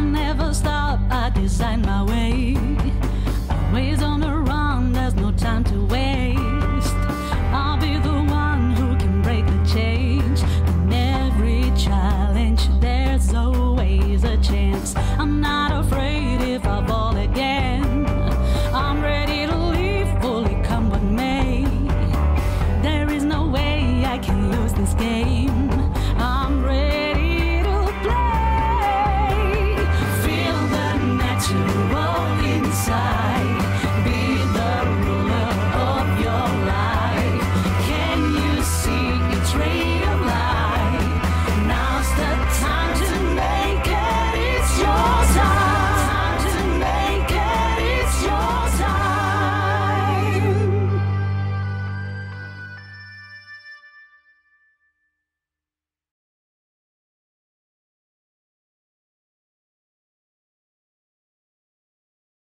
never stop. I design my way. Always on the run, there's no time to waste. I'll be the one who can break the change. In every challenge, there's always a chance. I'm not afraid if I fall again. I'm ready to leave, fully come what may. There is no way I can lose this game.